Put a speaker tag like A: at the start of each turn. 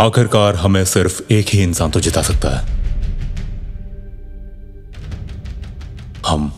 A: आखिरकार हमें सिर्फ़ एक ही इंसान तो जिता सकता है। हम